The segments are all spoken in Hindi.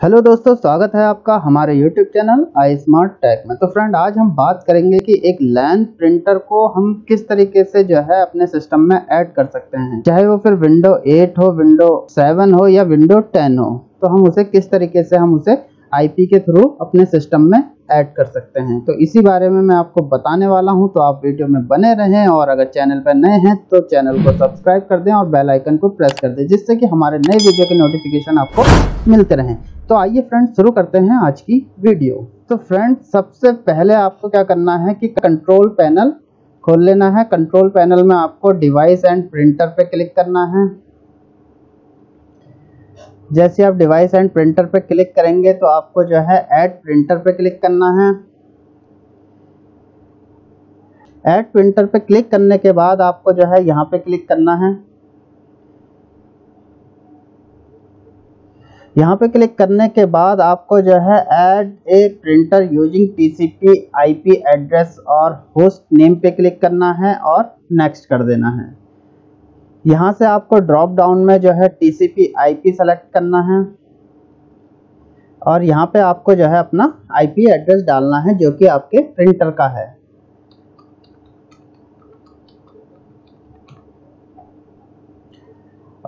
हेलो दोस्तों, स्वागत है आपका हमारे YouTube channel I smart tech में। तो फ्रेंड, आज हम बात करेंगे कि एक लैंड प्रिंटर को हम किस तरीके से जो है अपने सिस्टम में ऐड कर सकते हैं। चाहे वो फिर विंडो 8 हो, विंडो 7 हो या विंडो 10 हो तो हम उसे किस तरीके से हम उसे आईपी के थ्रू अपने सिस्टम में ऐड कर सकते हैं। तो इसी बारे में मैं आपको बताने वाला हूँ तो आप वीडियो में बने रहें और अगर चैनल पर नए हैं तो चैनल को सब्सक्राइब कर दें और बेल आइकन को प्रेस कर दें, जिससे कि हमारे नए वीडियो के नोटिफिकेशन आपको मिलते रहें। तो आइए फ्रेंड शुरू करते हैं आज की वीडियो तो फ्रेंड सबसे पहले आपको क्या करना है कि कंट्रोल पैनल खोल लेना है। कंट्रोल पैनल में आपको डिवाइस एंड प्रिंटर पे क्लिक करना है। जैसे आप डिवाइस एंड प्रिंटर पे क्लिक करेंगे तो आपको जो है ऐड प्रिंटर पे क्लिक करना है। ऐड प्रिंटर पे क्लिक करने के बाद आपको जो है यहाँ पे क्लिक करना है। यहाँ पे क्लिक करने के बाद आपको जो है add a printer using TCP IP address और होस्ट नेम पे क्लिक करना है और नेक्स्ट कर देना है। यहाँ से आपको ड्रॉप डाउन में जो है टीसीपी आईपी सेलेक्ट करना है और यहाँ पे आपको जो है अपना आईपी एड्रेस डालना है जो कि आपके प्रिंटर का है।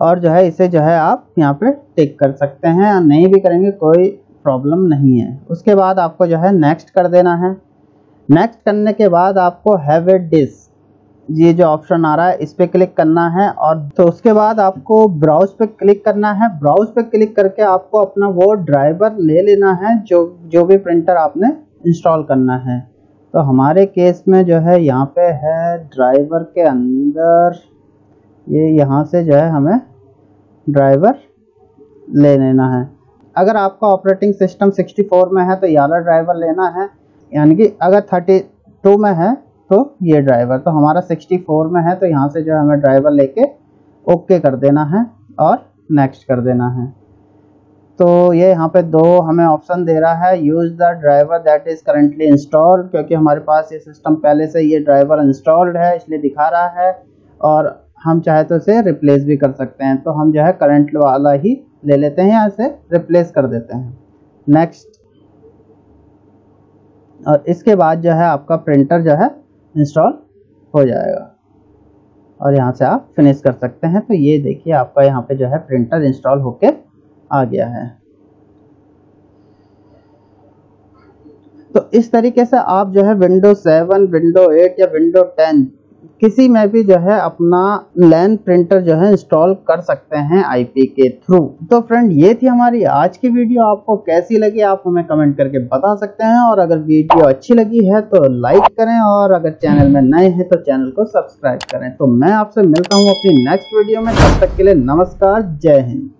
और जो है, इसे जो है आप यहाँ पे टिक कर सकते हैं या नहीं भी करेंगे, कोई प्रॉब्लम नहीं है। उसके बाद आपको जो है नेक्स्ट कर देना है। नेक्स्ट करने के बाद आपको हैव ए डिस्क ये जो ऑप्शन आ रहा है, इस पर क्लिक करना है और तो उसके बाद आपको ब्राउज पे क्लिक करना है। ब्राउज पे क्लिक करके आपको अपना वो ड्राइवर ले लेना है, जो जो भी प्रिंटर आपने इंस्टॉल करना है। तो हमारे केस में जो है, यहाँ पे है ड्राइवर के अंदर। ये यहाँ से जो है, हमें ड्राइवर ले लेना है। अगर आपका ऑपरेटिंग सिस्टम 64 में है तो ये ड्राइवर लेना है। यानी कि अगर 32 में है तो ये ड्राइवर। तो हमारा 64 में है तो यहाँ से जो है हमें ड्राइवर लेके ओके कर देना है और नेक्स्ट कर देना है। तो ये यहाँ पे दो हमें ऑप्शन दे रहा है। Use the driver that is currently installed क्योंकि हमारे पास ये सिस्टम पहले से ये ड्राइवर इंस्टॉल्ड है, इसलिए दिखा रहा है। और हम चाहे तो इसे रिप्लेस भी कर सकते हैं। तो हम जो है करंट वाला ही ले लेते हैं यहाँ से रिप्लेस कर देते हैं। नेक्स्ट और इसके बाद जो है आपका प्रिंटर जो है इंस्टॉल हो जाएगा। और यहाँ से आप फिनिश कर सकते हैं। तो ये देखिए आपका यहाँ पे जो है प्रिंटर इंस्टॉल होके आ गया है। तो इस तरीके से आप जो है विंडो सेवन विंडो एट या विंडो 10 किसी में भी जो है अपना लैन प्रिंटर जो है इंस्टॉल कर सकते हैं आईपी के थ्रू। तो फ्रेंड, ये थी हमारी आज की वीडियो। आपको कैसी लगी आप हमें कमेंट करके बता सकते हैं। और अगर वीडियो अच्छी लगी है तो लाइक करें। और अगर चैनल में नए हैं तो चैनल को सब्सक्राइब करें। तो मैं आपसे मिलता हूँ अपनी नेक्स्ट वीडियो में। तब तक के लिए नमस्कार। जय हिंद।